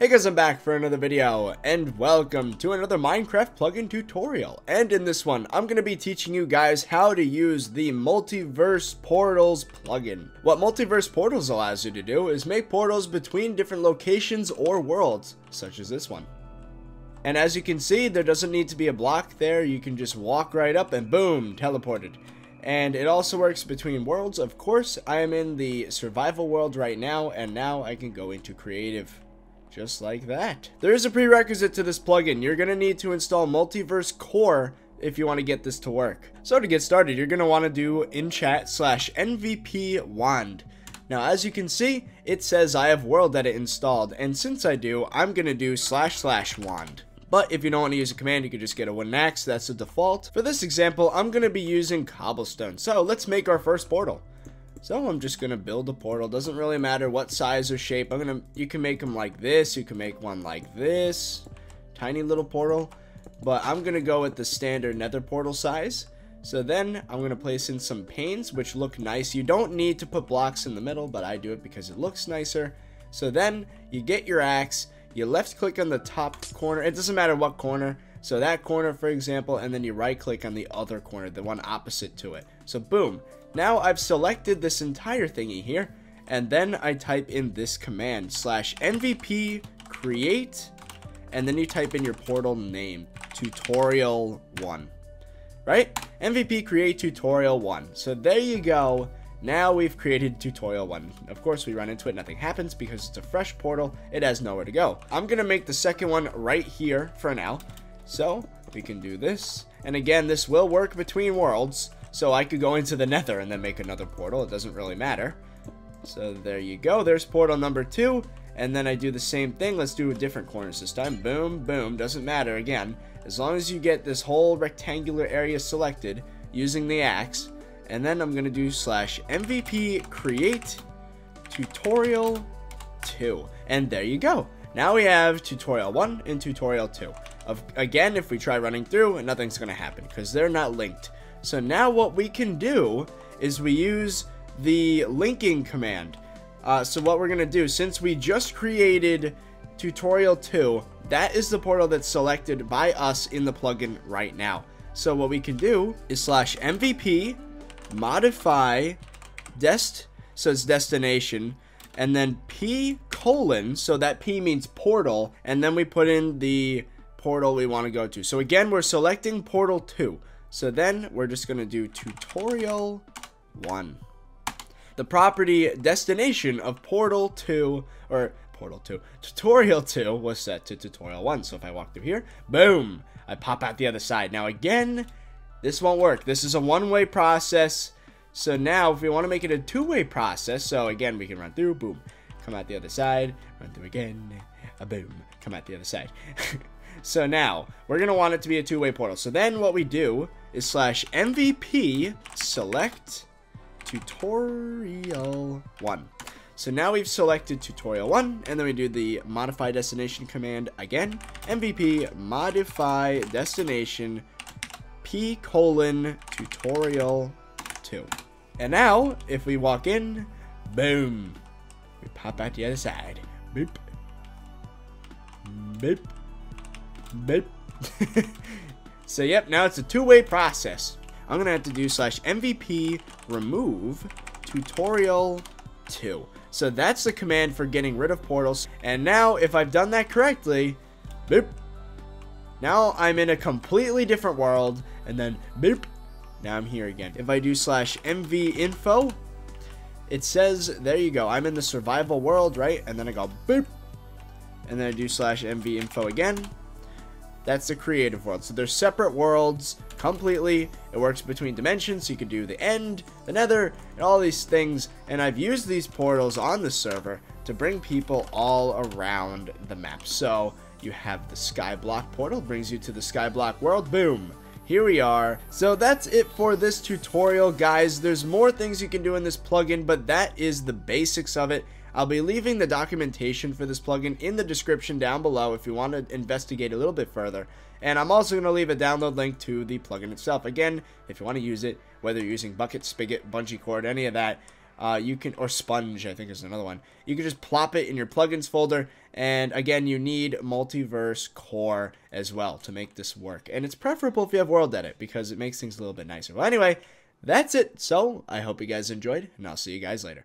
Hey guys, I'm back for another video, and welcome to another Minecraft plugin tutorial. And in this one, I'm going to be teaching you guys how to use the Multiverse Portals plugin. What Multiverse Portals allows you to do is make portals between different locations or worlds, such as this one. And as you can see, there doesn't need to be a block there, you can just walk right up and boom, teleported. And it also works between worlds, of course, I am in the survival world right now, and now I can go into creative. Just like that. There is a prerequisite to this plugin. You're going to need to install Multiverse Core if you want to get this to work. So to get started, you're going to want to do in chat slash MVP wand. Now, as you can see, it says I have World Edit installed, and since I do, I'm going to do slash slash wand. But if you don't want to use a command, you can just get a wooden axe. That's the default. For this example, I'm going to be using cobblestone. So let's make our first portal. So I'm just gonna build a portal. Doesn't really matter what size or shape. I'm gonna. You can make them like this. You can make one like this. Tiny little portal. But I'm gonna go with the standard Nether portal size. So then I'm gonna place in some panes, which look nice. You don't need to put blocks in the middle, but I do it because it looks nicer. So then you get your axe. You left click on the top corner. It doesn't matter what corner. So that corner, for example, and then you right click on the other corner, the one opposite to it. So boom. Now I've selected this entire thingy here, and then I type in this command, slash MVP create, and then you type in your portal name, tutorial 1. Right? MVP create tutorial 1. So there you go. Now we've created tutorial 1. Of course, we run into it, nothing happens because it's a fresh portal. It has nowhere to go. I'm to make the second one right here for now. So we can do this. And again, this will work between worlds. So I could go into the nether and then make another portal. It doesn't really matter. So there you go. There's portal number two. And then I do the same thing. Let's do a different corners this time. Boom, boom. Doesn't matter again. As long as you get this whole rectangular area selected using the axe. And then I'm going to do slash MVP create tutorial 2. And there you go. Now we have tutorial 1 and tutorial 2. Of, again, if we try running through, nothing's going to happen because they're not linked. So now what we can do is we use the linking command. Uh, so what we're going to do, since we just created tutorial 2, that is the portal that's selected by us in the plugin right now. So what we can do is slash MVP modify dest, so it's destination, and then P colon, so that P means portal, and then we put in the portal we want to go to. So again, we're selecting portal 2. So then we're just going to do tutorial 1. The property destination of portal 2, or portal 2, tutorial 2 was set to tutorial 1. So if I walk through here, boom, I pop out the other side. Now again, this won't work. This is a one-way process. So now if we want to make it a two-way process, so again, we can run through, boom, come out the other side, run through again, a boom, come out the other side. So now, we're going to want it to be a two-way portal. So then what we do is slash MVP select tutorial 1. So now we've selected tutorial 1, and then we do the modify destination command again. MVP modify destination p colon tutorial 2. And now, if we walk in, boom, we pop out the other side. Boop. So yep, now it's a two-way process. I'm gonna have to do slash MVP remove tutorial 2. So that's the command for getting rid of portals. And now, if I've done that correctly, boop. Now I'm in a completely different world, and then boop. Now I'm here again. If I do slash MV info, it says, there you go, I'm in the survival world, right? And then I go boop. And then I do slash MV info again. That's the creative world. So they're separate worlds completely. It works between dimensions. So you can do the end, the nether, and all these things. And I've used these portals on the server to bring people all around the map. So you have the Skyblock portal, brings you to the Skyblock world. Boom here we are. So that's it for this tutorial, guys. There's more things you can do in this plugin, but that is the basics of it. I'll be leaving the documentation for this plugin in the description down below if you want to investigate a little bit further. And I'm also going to leave a download link to the plugin itself. Again, if you want to use it, whether you're using Bukkit, Spigot, Bungee Cord, any of that, uh, you can, or Sponge, I think is another one. You can just plop it in your plugins folder, And again, you need Multiverse Core as well to make this work. And it's preferable if you have World Edit because it makes things a little bit nicer. Well, anyway, that's it. So I hope you guys enjoyed, and I'll see you guys later.